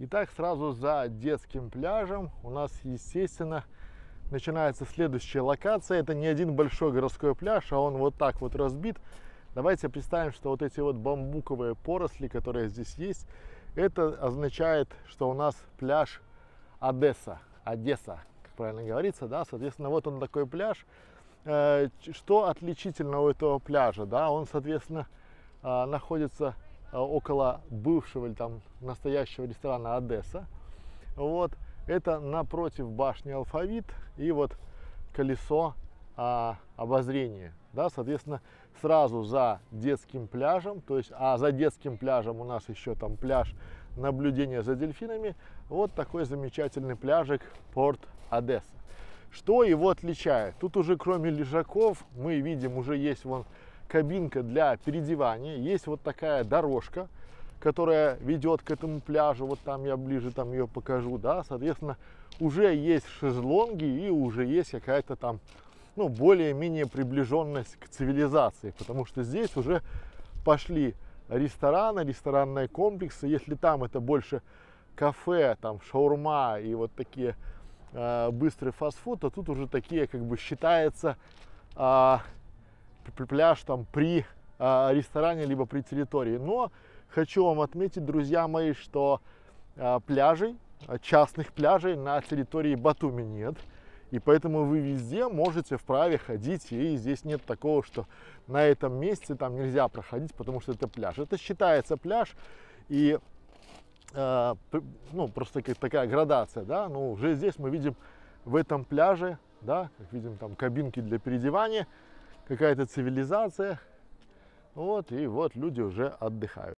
Итак, сразу за детским пляжем у нас, естественно, начинается следующая локация. Это не один большой городской пляж, а он вот так вот разбит. Давайте представим, что вот эти вот бамбуковые поросли, которые здесь есть, это означает, что у нас пляж Одесса, Одесса, как правильно говорится, да, соответственно, вот он такой пляж. Э, что отличительно у этого пляжа, да, он, соответственно, э, находится около бывшего или там настоящего ресторана Одесса, вот, это напротив башни Алфавит и вот колесо а, обозрения. Да, соответственно, сразу за детским пляжем, то есть, а за детским пляжем у нас еще там пляж наблюдения за дельфинами, вот такой замечательный пляжик Порт Одесса. Что его отличает? Тут уже кроме лежаков мы видим, уже есть вон кабинка для переодевания, есть вот такая дорожка, которая ведет к этому пляжу, вот там я ближе там ее покажу, да, соответственно, уже есть шезлонги и уже есть какая-то там, ну, более-менее приближенность к цивилизации, потому что здесь уже пошли рестораны, ресторанные комплексы, если там это больше кафе, там шаурма и вот такие э, быстрый фастфуд, то тут уже такие, как бы считается э, пляж там при э, ресторане либо при территории, но хочу вам отметить, друзья мои, что э, пляжей, частных пляжей на территории Батуми нет. И поэтому вы везде можете вправе ходить, и здесь нет такого, что на этом месте там нельзя проходить, потому что это пляж. Это считается пляж, и э, ну, просто как такая градация, да, ну, уже здесь мы видим в этом пляже, да, как видим, там кабинки для переодевания, какая-то цивилизация, вот, и вот люди уже отдыхают.